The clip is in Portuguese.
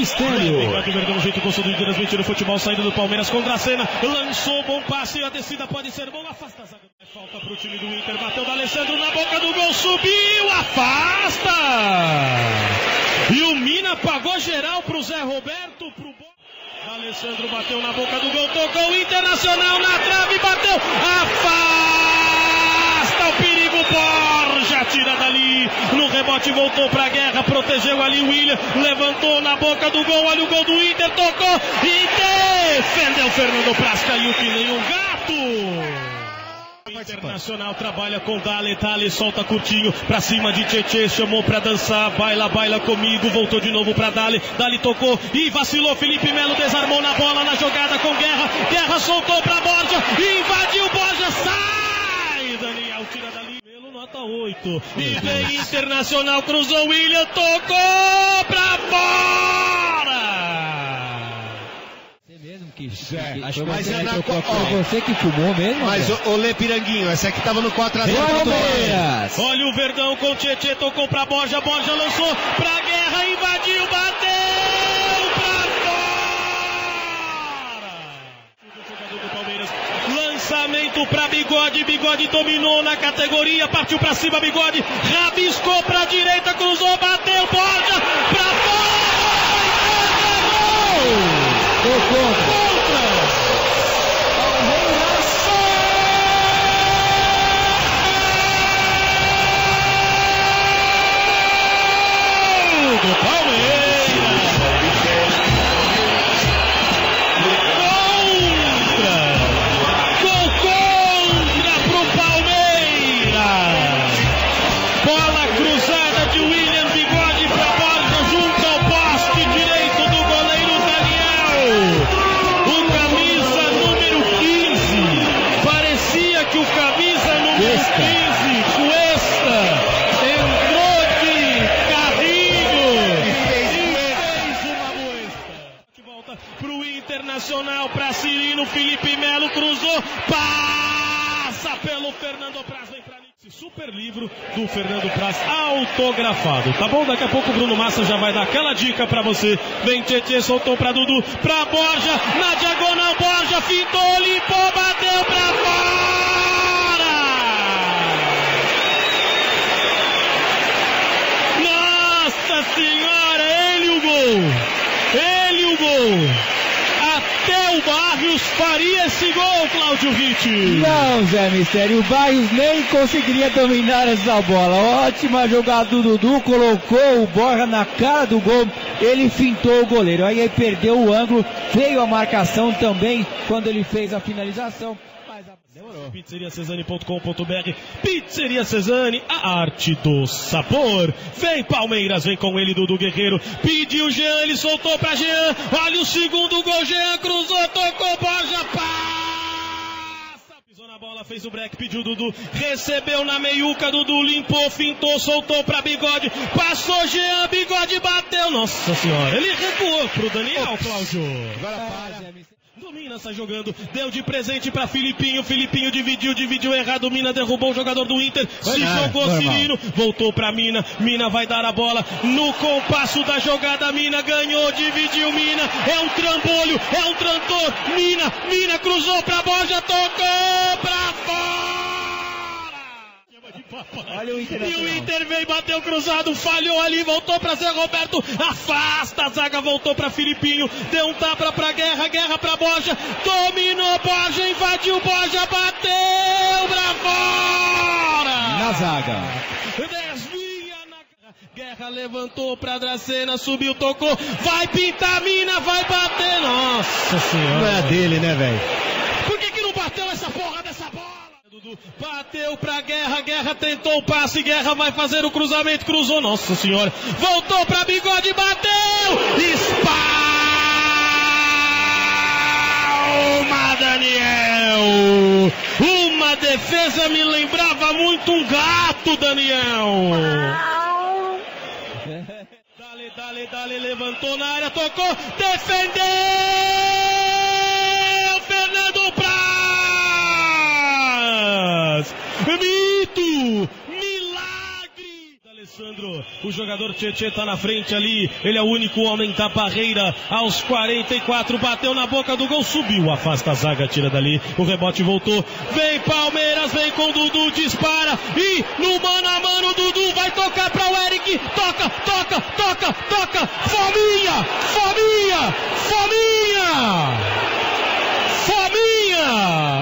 Mistério. Obrigado, Verdão, jeito gosto do transmitindo o futebol, saindo do Palmeiras com Dracena. Lançou, bom passe, a descida pode ser boa, afasta a zaga. Falta pro time do Inter, bateu da Alessandro na boca do gol, subiu, afasta! E o Mina pagou geral pro Zé Roberto, pro. Alessandro bateu na boca do gol, tocou o Internacional na trave, bateu, afasta o perigo, Borja tira dali, rebote voltou pra guerra, protegeu ali o William, levantou na boca do gol, olha o gol do Inter, tocou e defendeu Fernando Praz, caiu que nem um gato. Internacional trabalha com Dale, Dale solta curtinho pra cima de Tietê, chamou pra dançar, baila, baila comigo, voltou de novo pra Dale, Dale tocou e vacilou, Felipe Melo desarmou na bola, na jogada com Guerra, Guerra soltou pra Borja, invadiu Borja, sai! Daniel tira dali, Nota 8, e vem Internacional, cruzou William, tocou pra fora! Você mesmo que. Acho que- mas você, é na co- ó. foi você que fumou mesmo? Mas Zé? o, o Lê Piranguinho, essa aqui tava no 4x0 Vem, contra o Palmeiras! Olha o Verdão com o Tietê, tocou pra Borja, Borja lançou pra guerra, invadiu, bateu pra fora! O jogador do Palmeiras, lançamento pra Bigode, Bigode dominou na categoria, partiu pra cima, Bigode, rabiscou pra direita, cruzou, bateu, Borja, pra fora! Gol contra. Contra! do Palmeiras. Cuesta. 15, Cuesta, entrou de carrinho e fez uma volta pro Internacional, pra Cirino, Felipe Melo cruzou, passa pelo Fernando Praz, vem pra super livro do Fernando Praz autografado, tá bom? Daqui a pouco o Bruno Massa já vai dar aquela dica pra você. Vem Tietê, soltou pra Dudu, pra Borja, na diagonal, Borja, fintou, limpou, bateu pra fora! Nossa Senhora, ele o gol! Ele o gol! Até o Barrios faria esse gol, Cláudio Ritt! Não, Zé Mistério, o Barrios nem conseguiria dominar essa bola. Ótima jogada do Dudu, colocou o Borja na cara do gol, ele fintou o goleiro. Aí ele perdeu o ângulo, veio a marcação também quando ele fez a finalização. Demorou. pizzeriacesane.com.br Pizzeria a arte do sabor. Vem Palmeiras, vem com ele Dudu Guerreiro. Pediu Jean, ele soltou pra Jean. Olha o segundo gol, Jean cruzou, tocou, Borja, passa. Pisou na bola, fez o break, pediu Dudu. Recebeu na meiuca, Dudu limpou, fintou, soltou pra Bigode. Passou Jean, Bigode bateu. Nossa senhora, ele recuou pro Daniel, Cláudio. Ah, Zé Domina sai jogando, deu de presente pra Filipinho, Filipinho dividiu, dividiu errado, Mina derrubou o jogador do Inter, se Ah, jogou normal. Cirino, voltou pra Mina, Mina vai dar a bola, no compasso da jogada, Mina ganhou, dividiu Mina, é um trambolho, é um trantor, Mina, Mina cruzou pra Borja, tocou pra fora! Olha o E o Internacional. Inter veio, bateu cruzado, falhou ali, voltou pra Zé Roberto, afasta a zaga, voltou pra Filipinho, deu um tapa pra Guerra, Guerra pra Borja, dominou Borja, invadiu Borja, bateu pra fora! Na zaga. Desvia na Guerra levantou pra Dracena, subiu, tocou, vai pintar a mina, vai bater, nossa senhora! Não é a dele, né, velho? Por que, que não bateu essa porra dessa bola? Dudu bateu pra Guerra, Guerra tentou o passe, Guerra vai fazer o cruzamento, cruzou, nossa senhora, voltou pra Bigode, bateu, espalma Daniel, uma defesa me lembrava muito um gato, Daniel. Dale, dale, dale, levantou na área, tocou, defendeu! Fernando Praz! Mito! Milagre! Paulo. O jogador Tietê tá na frente ali. Ele é o único homem da barreira. Aos 44, bateu na boca do gol, subiu, afasta a zaga, tira dali. O rebote voltou. Vem Palmeiras, vem com o Dudu, dispara. E no mano a mano, o Dudu vai tocar para o Eric. Toca, toca, toca, toca. Fominha, fominha, fominha. Fominha!